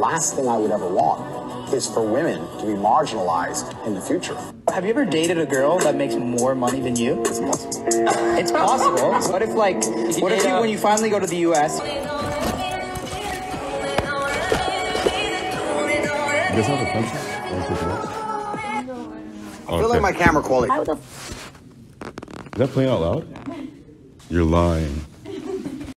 last thing I would ever want is for women to be marginalized in the future. Have you ever dated a girl that makes more money than you? It's possible. It's possible. What if, like, what if you, when you finally go to the U.S. You guys have a pencil? Okay. I feel like my camera quality. How the f**k? Is that playing out loud? You're lying.